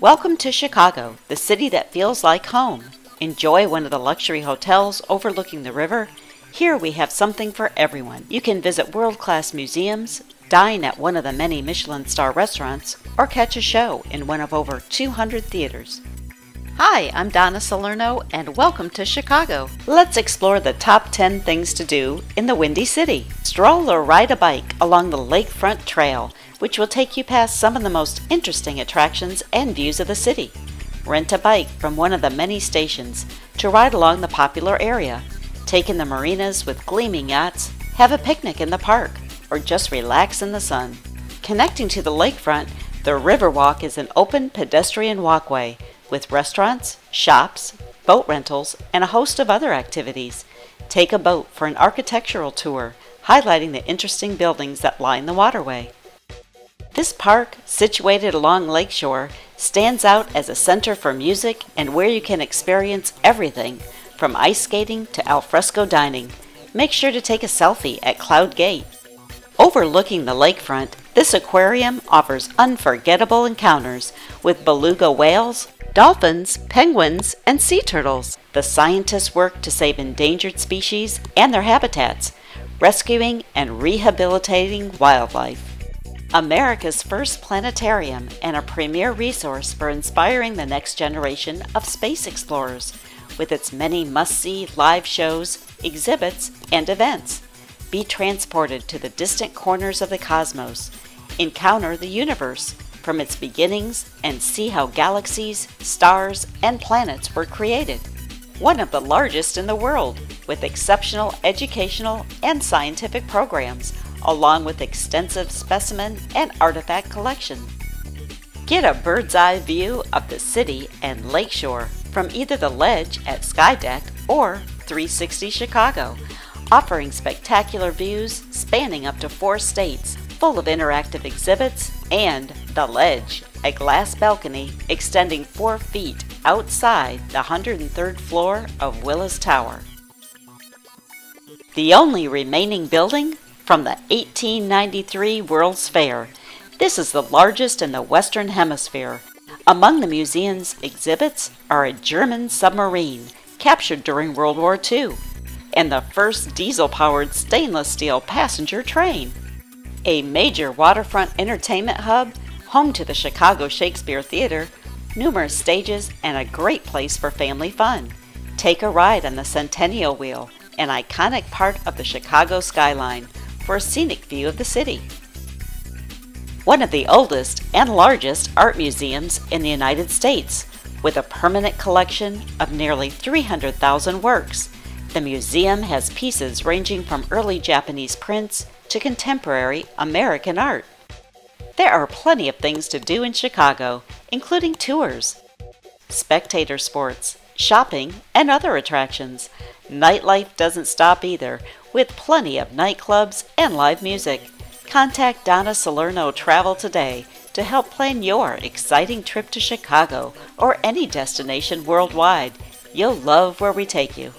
Welcome to Chicago, the city that feels like home. Enjoy one of the luxury hotels overlooking the river. Here we have something for everyone. You can visit world class museums, dine at one of the many Michelin star restaurants, or catch a show in one of over 200 theaters. Hi, I'm Donna Salerno, and welcome to Chicago. Let's explore the top 10 things to do in the Windy City. Stroll or ride a bike along the Lakefront Trail, which will take you past some of the most interesting attractions and views of the city. Rent a bike from one of the many stations to ride along the popular area. Take in the marinas with gleaming yachts, have a picnic in the park, or just relax in the sun. Connecting to the lakefront, the Riverwalk is an open pedestrian walkway with restaurants, shops, boat rentals, and a host of other activities. Take a boat for an architectural tour, highlighting the interesting buildings that line the waterway. This park, situated along Lakeshore, stands out as a center for music and where you can experience everything from ice skating to alfresco dining. Make sure to take a selfie at Cloud Gate. Overlooking the lakefront, this aquarium offers unforgettable encounters with beluga whales, dolphins, penguins, and sea turtles. The scientists work to save endangered species and their habitats, rescuing and rehabilitating wildlife. America's first planetarium and a premier resource for inspiring the next generation of space explorers, with its many must see live shows, exhibits, and events. Be transported to the distant corners of the cosmos, encounter the universe, from its beginnings and see how galaxies, stars, and planets were created. One of the largest in the world, with exceptional educational and scientific programs, along with extensive specimen and artifact collection. Get a bird's eye view of the city and lakeshore from either the ledge at Skydeck or 360 Chicago, offering spectacular views spanning up to four states, full of interactive exhibits and the Ledge, a glass balcony extending 4 feet outside the 103rd floor of Willis Tower. The only remaining building from the 1893 World's Fair, this is the largest in the Western Hemisphere. Among the museum's exhibits are a German submarine captured during World War II and the first diesel powered stainless steel passenger train. A major waterfront entertainment hub home to the Chicago Shakespeare Theater, numerous stages, and a great place for family fun. Take a ride on the Centennial Wheel, an iconic part of the Chicago skyline, for a scenic view of the city. One of the oldest and largest art museums in the United States, with a permanent collection of nearly 300,000 works. The museum has pieces ranging from early Japanese prints to contemporary American art. There are plenty of things to do in Chicago, including tours, spectator sports, shopping, and other attractions. Nightlife doesn't stop either, with plenty of nightclubs and live music. Contact Donna Salerno Travel today to help plan your exciting trip to Chicago or any destination worldwide. You'll love where we take you.